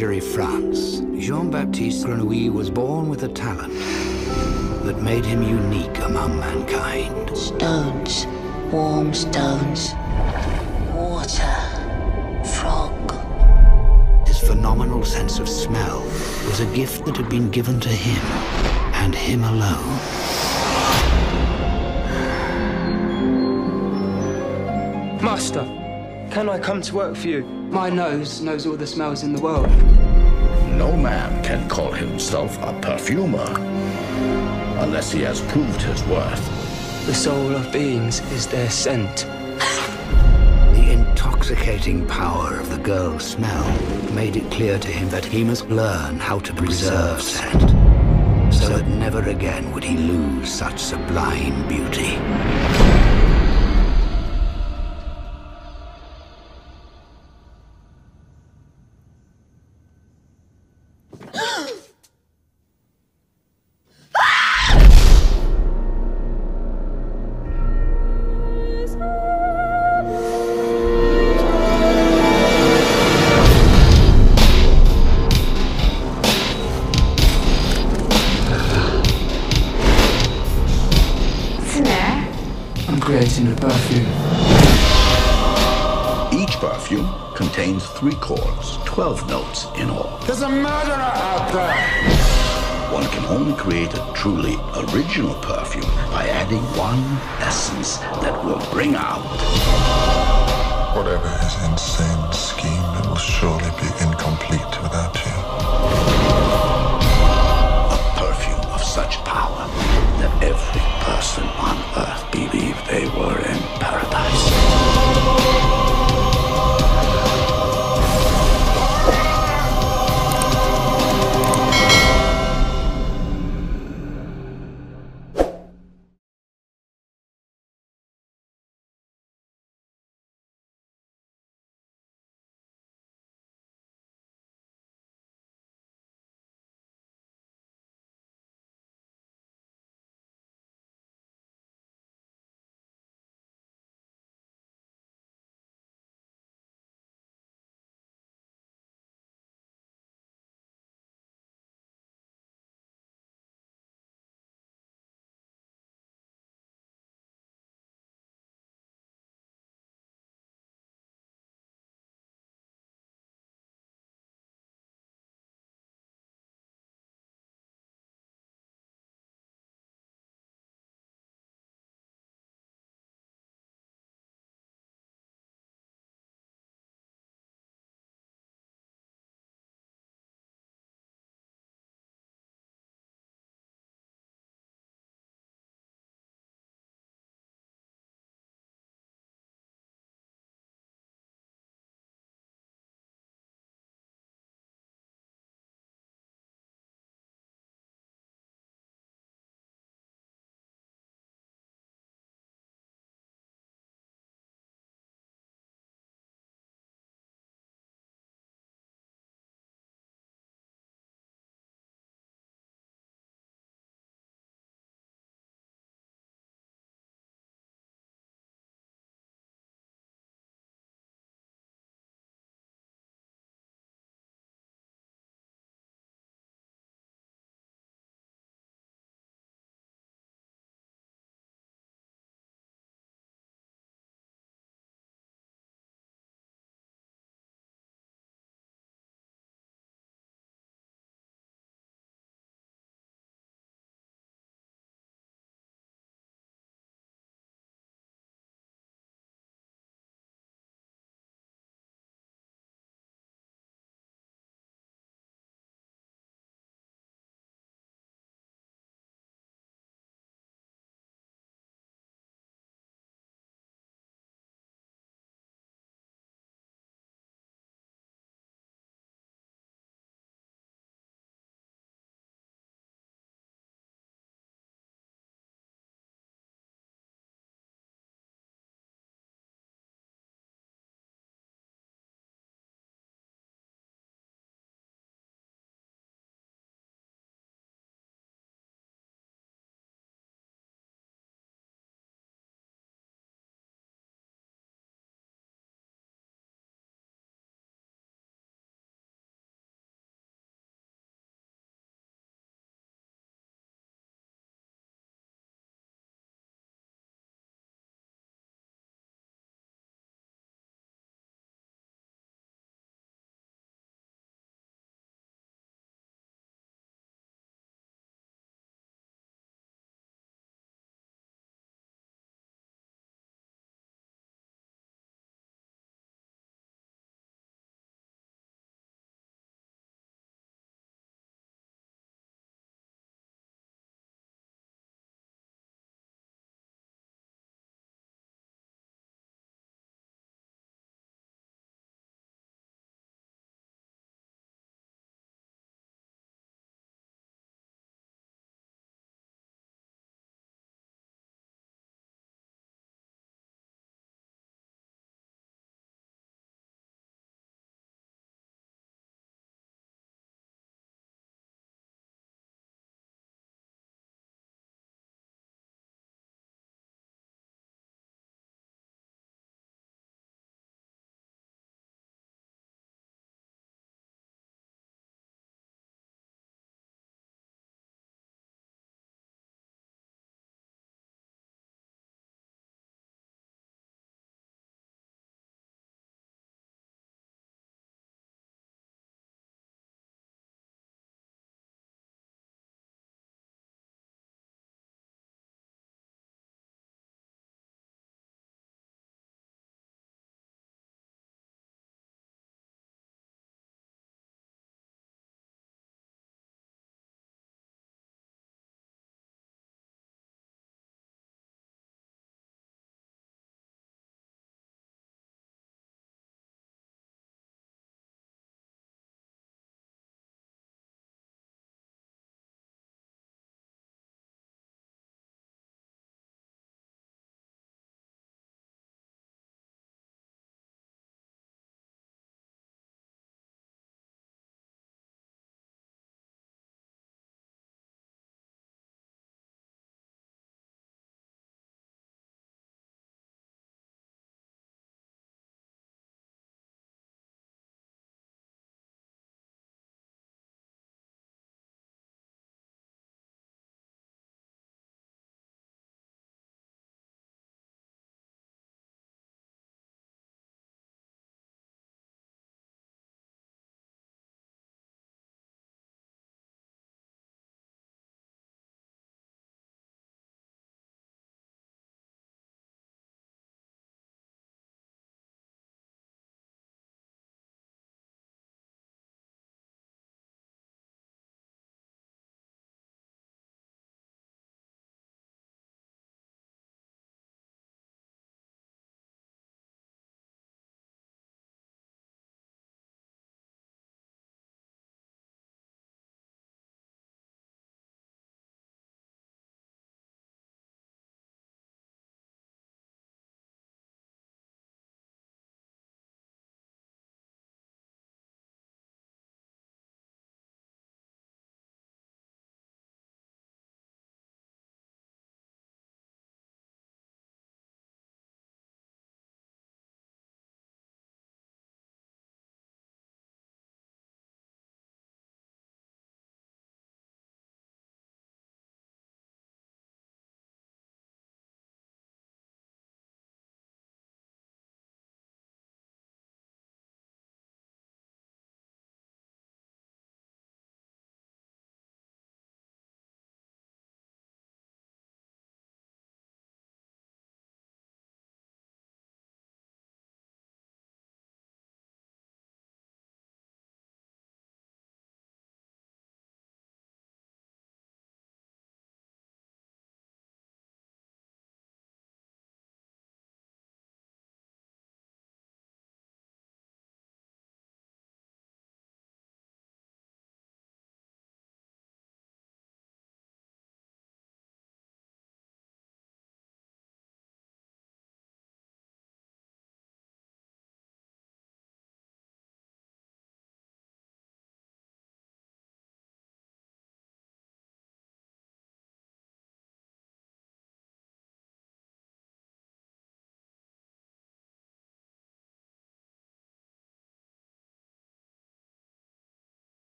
In 18th century France, Jean-Baptiste Grenouille was born with a talent that made him unique among mankind. Stones, warm stones, water, frog. His phenomenal sense of smell was a gift that had been given to him, and him alone. Master, can I come to work for you? My nose knows all the smells in the world. No man can call himself a perfumer unless he has proved his worth. The soul of beings is their scent. The intoxicating power of the girl's smell made it clear to him that he must learn how to preserve scent, so that never again would he lose such sublime beauty. Three chords, 12 notes in all. There's a murderer out there! One can only create a truly original perfume by adding one essence that will bring out Whatever his insane scheme, it will surely